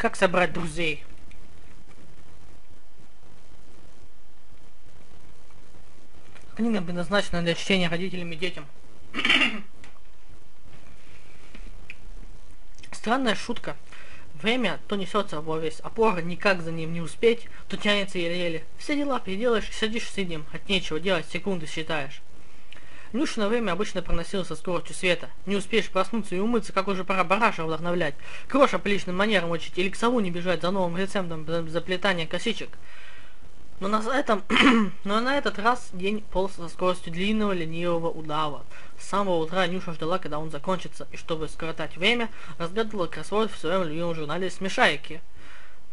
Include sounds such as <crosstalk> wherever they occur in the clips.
Как собрать друзей? Книга предназначена для чтения родителям и детям. <clears throat> Странная шутка. Время то несется во весь опор, никак за ним не успеть, то тянется еле-еле. Все дела переделаешь сидишь сидим, от нечего делать, секунды считаешь. Нюшина время обычно проносилось со скоростью света. Не успеешь проснуться и умыться, как уже пора бараша вдохновлять. Кроша приличным манерам учить или к сову не бежать за новым рецептом заплетания косичек. Но на этом, <clears throat> но на этот раз день полз со скоростью длинного ленивого удава. С самого утра Нюша ждала, когда он закончится, и чтобы скоротать время, разгадывала кроссворд в своем любимом журнале «Смешайки».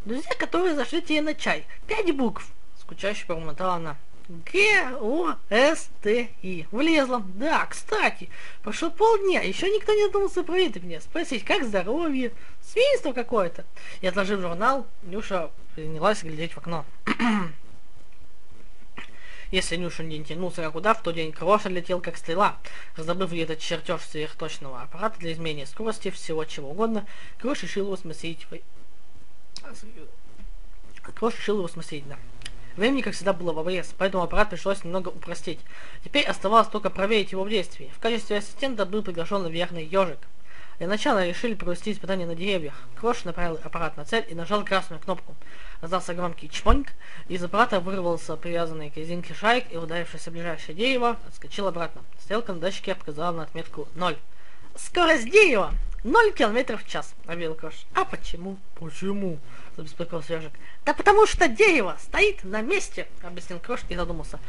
Друзья, которые зашли тебе на чай. Пять букв. Скучающе промотала она. Г, О, С, Т, И. Влезла. Да, кстати, прошло полдня, еще никто не задумался проверить мне, спросить, как здоровье, свинство какое-то. И отложив журнал, Нюша принялась глядеть в окно. <clears throat> Если Нюша не тянулся как удав, в тот день Кроша летел как стрела. Раздобыв этот чертеж сверхточного аппарата для изменения скорости, всего чего угодно, Крош решил его смастерить... Крош решил его смастерить, да. Времени, как всегда, было в обрез, поэтому аппарат пришлось немного упростить. Теперь оставалось только проверить его в действии. В качестве ассистента был приглашен верный ежик. Для начала решили провести испытание на деревьях. Крош направил аппарат на цель и нажал красную кнопку. Раздался громкий чпоньк, из аппарата вырвался привязанный к резинке шарик и, ударившись в ближайшее дерево, отскочил обратно. Стрелка на датчике показала на отметку 0. «Скорость дерева! 0 километров в час!» — объявил Крош. «А почему?» «Почему?» — забеспокоился ежик. «Да потому что дерево стоит на месте!» — объяснил Крош и задумался.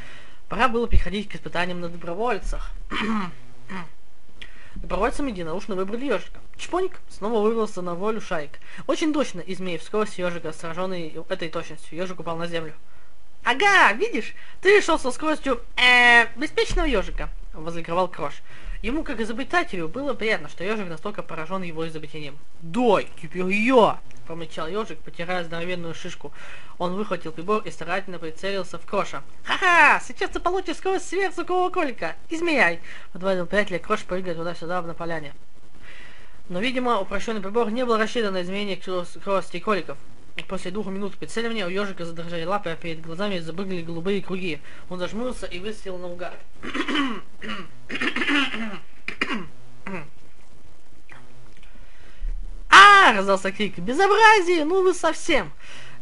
Пора было переходить к испытаниям на добровольцах. <clears throat> Добровольцам единодушно выбрали ежика. Чпоник снова вырвался на волю шайк. Очень точно, измеив скорость ежика, сраженный этой точностью, ежик упал на землю. «Ага, видишь, ты решил со скоростью э, беспечного ежика», — возликовал Крош. Ему, как изобретателю, было приятно, что ежик настолько поражен его изобретением. «Дай, теперь я!» — промычал ежик, потирая здоровенную шишку. Он выхватил прибор и старательно прицелился в Кроша. «Ха-ха! Сейчас ты получишь скорость сверхзвукового кролика! Измеряй!» — подводил приятеля Крош, прыгая туда-сюда на поляне. Но, видимо, упрощенный прибор не был рассчитан на изменение скорости кроликов. После двух минут прицеливания у ежика задрожали лапы, а перед глазами забыгали голубые круги. Он зажмурился и выстрелил наугад. <clears throat> раздался крик. «Безобразие! Ну вы совсем!»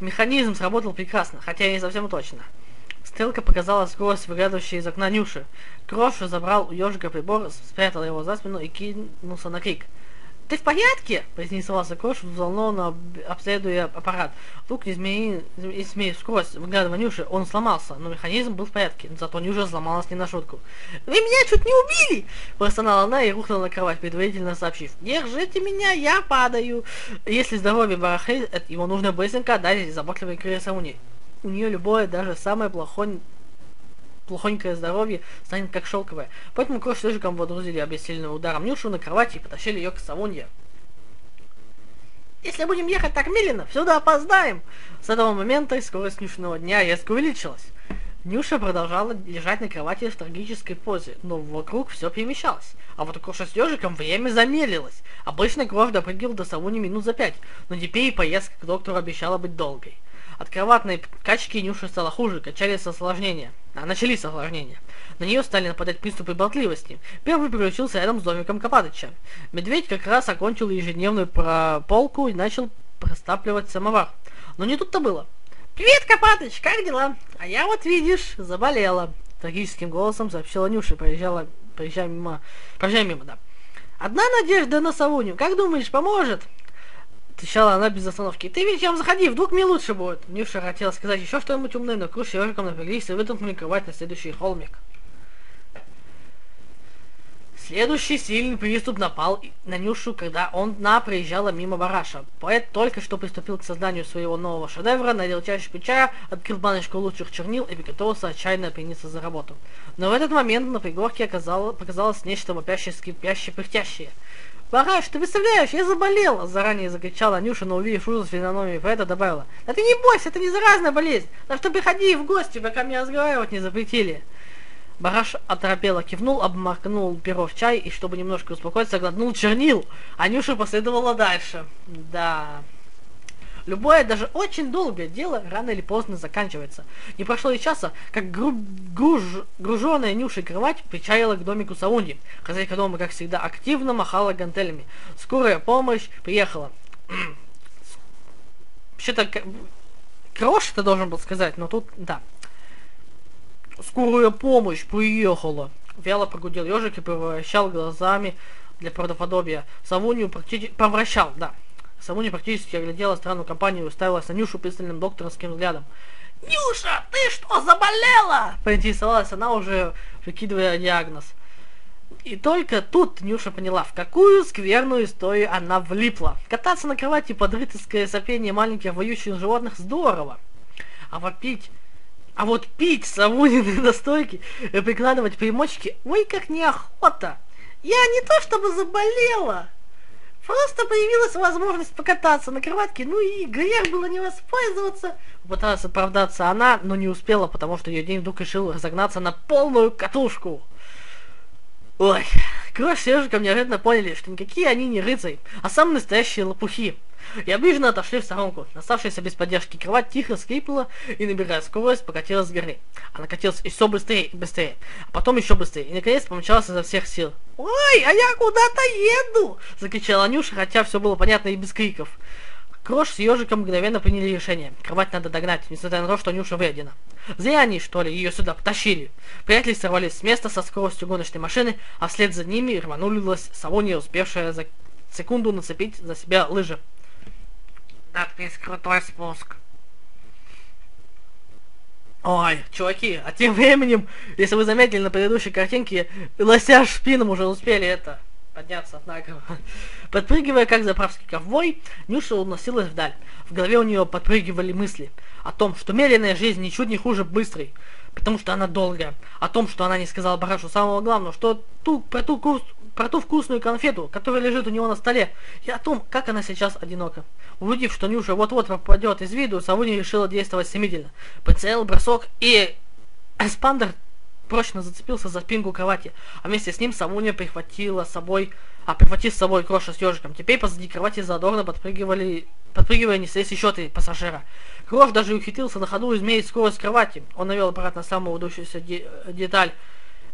Механизм сработал прекрасно, хотя и не совсем точно. Стрелка показала скорость, выглядывающей из окна Нюши. Крош забрал у ежика прибор, спрятал его за спину и кинулся на крик. «Ты в порядке?» – поинтересовался Крош, взволнованно обследуя аппарат. Вдруг, измея, измея скорость выглядывая Нюши, он сломался, но механизм был в порядке, зато Нюша сломалась не на шутку. «Вы меня чуть не убили!» – простонала она и рухнула на кровать, предварительно сообщив. «Держите меня, я падаю!» Если здоровье барахлит, его нужно быстренько отдать заботливой крысауне. У нее любое, даже самое плохое плохонькое здоровье станет как шелковое. Поэтому кровь с ежиком водрузили обессиленным ударом Нюшу на кровати и потащили ее к Савунье. Если будем ехать так медленно, сюда опоздаем. С этого момента скорость Нюшиного дня резко увеличилась. Нюша продолжала лежать на кровати в трагической позе, но вокруг все перемещалось. А вот у Кроша с ежиком время замедлилось. Обычно Крош допрыгивал до Савуни минут за пять, но теперь поездка к доктору обещала быть долгой. От кроватной качки Нюша стало хуже, качались осложнения. А, начались осложнения. На нее стали нападать приступы болтливости. Первый приключился рядом с домиком Копатыча. Медведь как раз окончил ежедневную прополку и начал простапливать самовар. Но не тут-то было. «Привет, Копатыч, как дела?» «А я вот, видишь, заболела», — трагическим голосом сообщила Нюша, проезжала, проезжая мимо, проезжая мимо, да. «Одна надежда на Савуню. Как думаешь, поможет?» Отвечала она без остановки. «Ты вечером заходи, вдруг мне лучше будет!» Нюша хотела сказать еще что-нибудь умное, но Круш ежиком напряглись и вытолкнули кровать на следующий холмик. Следующий сильный приступ напал на Нюшу, когда он на проезжала мимо бараша. Поэт только что приступил к созданию своего нового шедевра, надел чашечку чая, открыл баночку лучших чернил и приготовился отчаянно принялся за работу. Но в этот момент на пригорке оказалось, показалось нечто вопящее, скрипящее, пыхтящее. «Бараш, ты представляешь, я заболела!» Заранее закричала Нюша, но увидев ужас физиономии поэта, добавила. «Да ты не бойся, это не заразная болезнь! Так что приходи в гости, пока мне разговаривать не запретили!» Бараш оторопело кивнул, обмакнул перо в чай и, чтобы немножко успокоиться, глотнул чернил, Нюша последовала дальше. Да... Любое, даже очень долгое дело рано или поздно заканчивается. Не прошло и часа, как гру груж груженная Нюшей кровать причалила к домику Саунди. Хозяйка дома, как всегда, активно махала гантелями. Скорая помощь приехала. <clears throat> Вообще-то, Крош это должен был сказать, но тут, да. Скорая помощь приехала. Вяло прогудел ежик и превращал глазами для правдоподобия. Савунью практически... Повращал, да. Савунья практически оглядела странную компанию и уставилась на Нюшу пристальным докторским взглядом. «Нюша, ты что, заболела?» Поинтересовалась она уже, выкидывая диагноз. И только тут Нюша поняла, в какую скверную историю она влипла. Кататься на кровати под рыцарское сопение маленьких воющих животных здорово. А вопить... А вот пить Савунины <laughs> настойки и прикладывать примочки, ой, как неохота. Я не то чтобы заболела, просто появилась возможность покататься на кроватке, ну и грех было не воспользоваться. Попыталась оправдаться она, но не успела, потому что ее день вдруг решил разогнаться на полную катушку. Ой, Крош с Ежиком неожиданно поняли, что никакие они не рыцари, а самые настоящие лопухи. И обиженно отошли в сторонку. Оставшаяся без поддержки кровать тихо скрипнула и, набирая скорость, покатилась с горы. Она катилась еще быстрее и быстрее, а потом еще быстрее, и наконец помчалась изо всех сил. «Ой, а я куда-то еду!» — закричала Нюша, хотя все было понятно и без криков. Крош с ежиком мгновенно приняли решение. Кровать надо догнать, несмотря на то, что Нюша вредина. Зря они, что ли, ее сюда потащили. Приятели сорвались с места со скоростью гоночной машины, а вслед за ними рванулась Савония, успевшая за секунду нацепить за себя лыжи. Надпись «Крутой спуск». Ой, чуваки, а тем временем, если вы заметили на предыдущей картинке, лося шпином уже успели это подняться однако. <laughs> Подпрыгивая, как заправский ковбой, Нюша уносилась вдаль. В голове у нее подпрыгивали мысли о том, что медленная жизнь ничуть не хуже быстрой, потому что она долгая. О том, что она не сказала Барашу самого главного, что ту, про, ту курс, про ту вкусную конфету, которая лежит у него на столе, и о том, как она сейчас одинока. Увидев, что Нюша вот-вот пропадет из виду, Савуни решила действовать стремительно. Прицел, бросок и... Эспандер прочно зацепился за спинку кровати, а вместе с ним Савуня прихватила с собой, а прихватив с собой Кроша с ежиком. Теперь позади кровати задорно подпрыгивали, подпрыгивая неслись еще три пассажира. Крош даже ухитрился на ходу измерить скорость кровати. Он навел на самую удущуюся де деталь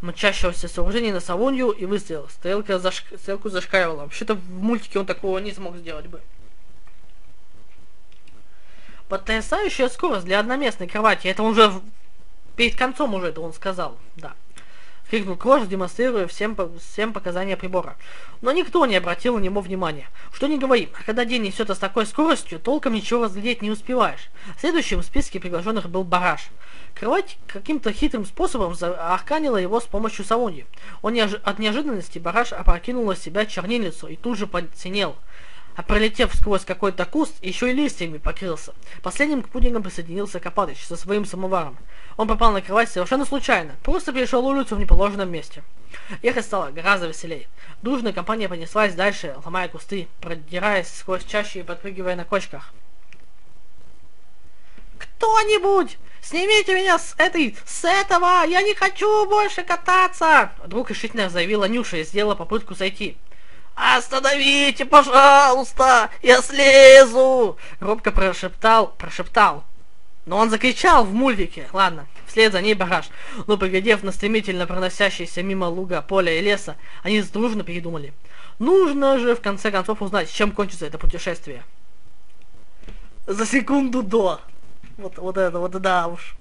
мчащегося сооружения на Савунью и выстрелил. Стрелка зашк... Стрелку зашкаливала. Вообще-то в мультике он такого не смог сделать бы. Потрясающая скорость для одноместной кровати. Это уже Перед концом уже это он сказал, да. Крикнул Крош, демонстрируя всем, всем показания прибора. Но никто не обратил на него внимания. Что не говори, а когда день несется с такой скоростью, толком ничего разглядеть не успеваешь. Следующим в списке приглашенных был Бараш. Кровать каким-то хитрым способом арканила его с помощью Савоньи. Он неож... от неожиданности Бараш опрокинул на себя чернильницу и тут же подсинел а пролетев сквозь какой-то куст, еще и листьями покрылся. Последним к пудингам присоединился Копатыч со своим самоваром. Он попал на кровать совершенно случайно, просто перешел улицу в неположенном месте. Ехать стало гораздо веселее. Дружная компания понеслась дальше, ломая кусты, продираясь сквозь чащи и подпрыгивая на кочках. «Кто-нибудь! Снимите меня с этой... с этого! Я не хочу больше кататься!» Вдруг решительно заявила Нюша и сделала попытку зайти. «Остановите, пожалуйста! Я слезу!» Робко прошептал, прошептал. Но он закричал в мультике. Ладно, вслед за ней багаж. Но поглядев на стремительно проносящийся мимо луга, поля и леса, они дружно передумали. Нужно же в конце концов узнать, чем кончится это путешествие. За секунду до. Вот, вот это, вот да уж.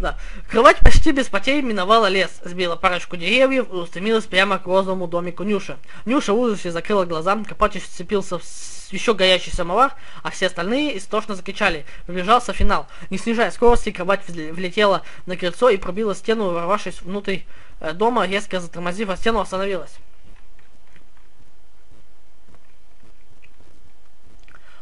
Да. Кровать почти без потерь миновала лес, сбила парочку деревьев и устремилась прямо к розовому домику Нюши. Нюша в ужасе закрыла глаза, Копатич вцепился в еще горячий самовар, а все остальные истошно закричали. Приближался финал. Не снижая скорости, кровать влетела на крыльцо и пробила стену, ворвавшись внутрь э, дома, резко затормозив, а стену остановилась.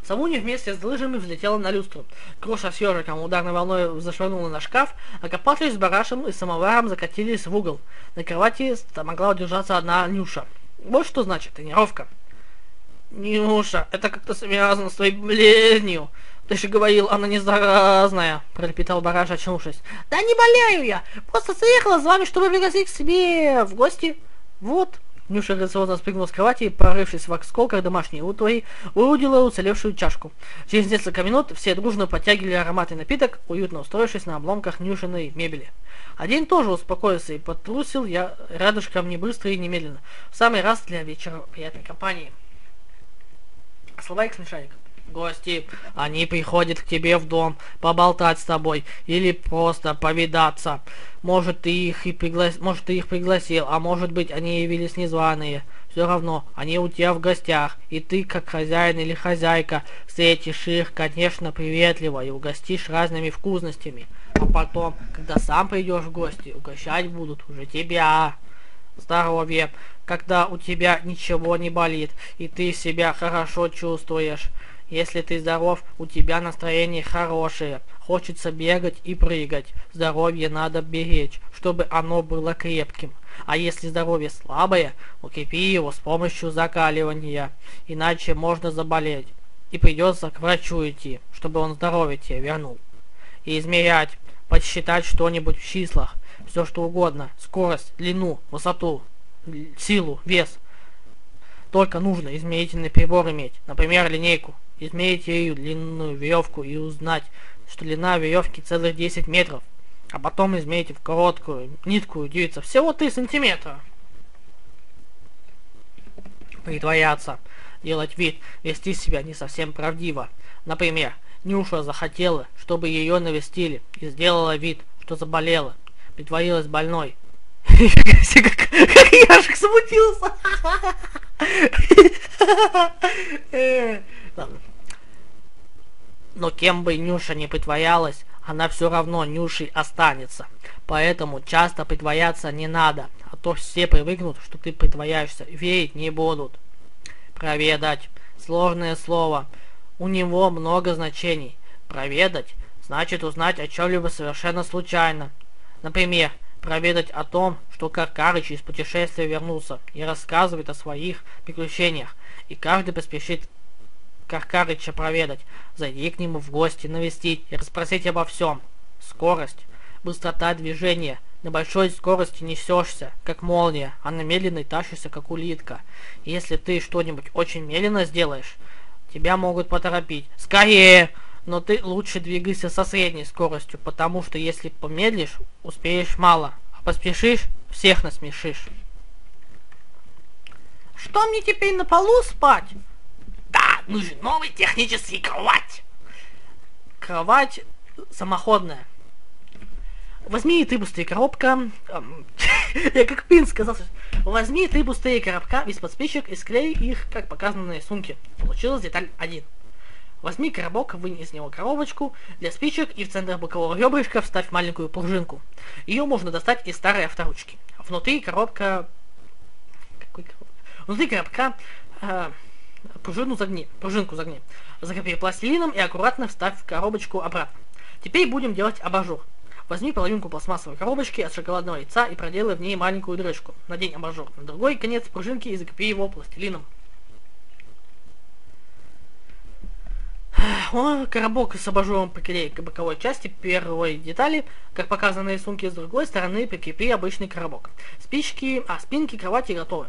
Самуни вместе с лыжами взлетела на люстру. Кроша с ежиком ударной волной зашвырнула на шкаф, а Копатыч с барашем и самоваром закатились в угол. На кровати могла удержаться одна Нюша. Вот что значит тренировка. Нюша, это как-то связано с твоей болезнью. Ты же говорил, она не заразная, пролепетал бараш, очнувшись. Да не болею я, просто заехала с вами, чтобы пригласить к себе в гости. Вот, Нюша грациозно спрыгнула с кровати и, порывшись в осколках домашней утвари, выудила уцелевшую чашку. Через несколько минут все дружно подтягивали ароматный напиток, уютно устроившись на обломках Нюшиной мебели. День тоже успокоился и потрусил я рядышком не быстро и немедленно. В самый раз для вечера приятной компании. Слова их смешарик. Гости, они приходят к тебе в дом поболтать с тобой или просто повидаться. Может, ты их и приглас... может, ты их пригласил, а может быть, они явились незваные. Все равно, они у тебя в гостях, и ты, как хозяин или хозяйка, встретишь их, конечно, приветливо и угостишь разными вкусностями. А потом, когда сам придешь в гости, угощать будут уже тебя. Здоровье, когда у тебя ничего не болит, и ты себя хорошо чувствуешь. Если ты здоров, у тебя настроение хорошее. Хочется бегать и прыгать. Здоровье надо беречь, чтобы оно было крепким. А если здоровье слабое, укрепи его с помощью закаливания. Иначе можно заболеть. И придется к врачу идти, чтобы он здоровье тебе вернул. И измерять, подсчитать что-нибудь в числах. Все что угодно. Скорость, длину, высоту, силу, вес. Только нужно измерительный прибор иметь. Например, линейку измерить ею длинную веревку и узнать, что длина веревки целых 10 метров, а потом измерить в короткую нитку и удивиться всего 3 сантиметра. Притворяться, делать вид, вести себя не совсем правдиво. Например, Нюша захотела, чтобы ее навестили, и сделала вид, что заболела, притворилась больной. <laughs> Как Яшек смутился. <laughs> Ладно. Но кем бы Нюша не притворялась, она все равно Нюшей останется. Поэтому часто притворяться не надо, а то все привыкнут, что ты притворяешься, верить не будут. Проведать. Сложное слово. У него много значений. Проведать значит узнать о чем-либо совершенно случайно. Например, проведать о том, что Каркарыч из путешествия вернулся и рассказывает о своих приключениях, и каждый поспешит Каркарыча проведать, зайди к нему в гости, навестить и расспросить обо всем. Скорость, быстрота движения. На большой скорости несешься, как молния, а на медленной тащишься, как улитка. если ты что-нибудь очень медленно сделаешь, тебя могут поторопить. Скорее! Но ты лучше двигайся со средней скоростью, потому что если помедлишь, успеешь мало, а поспешишь, всех насмешишь. Что мне теперь на полу спать? нужен новый технический кровать. Кровать самоходная. Возьми ты быстрее коробка. <laughs> Я как пин сказал. Возьми ты быстрее коробка из-под спичек и склей их, как показано на рисунке. Получилась деталь 1. Возьми коробок, вынь из него коробочку для спичек и в центр бокового ребрышка вставь маленькую пружинку. Ее можно достать из старой авторучки. Внутри коробка... Какой коробка? Внутри коробка... Э, пружину загни, пружинку загни. Закрепи пластилином и аккуратно вставь коробочку обратно. Теперь будем делать абажур. Возьми половинку пластмассовой коробочки от шоколадного яйца и проделай в ней маленькую дырочку. Надень абажур на другой конец пружинки и закрепи его пластилином. Коробок с приклеи к боковой части первой детали, как показано на рисунке, с другой стороны прикрепи обычный коробок. Спички, а спинки кровати готовы.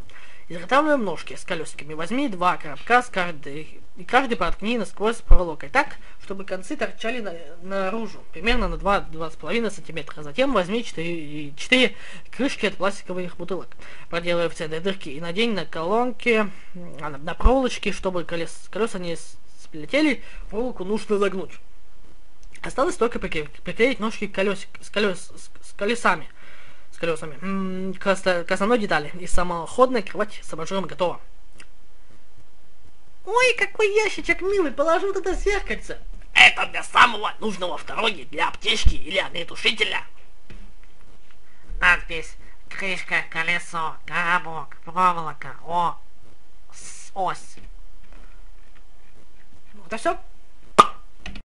Изготавливаем ножки с колесиками. Возьми два коробка с каждой, и каждый проткни насквозь проволокой так, чтобы концы торчали на, наружу, примерно на 2-2,5 см. Затем возьми 4, 4 крышки от пластиковых бутылок, проделай в центре дырки и надень на колонки, на, на проволочки, чтобы колес, колеса не сплетели, проволоку нужно загнуть. Осталось только приклеить ножки колесик, с, колес, с, с колесами – колесами. М -м, к, основной детали. И самоходная кровать с абажуром готова. Ой, какой ящичек милый, положу туда зеркальце. Это для самого нужного в дороге, для аптечки или огнетушителя. Надпись. Крышка, колесо, коробок, проволока, о, ось. Вот это все.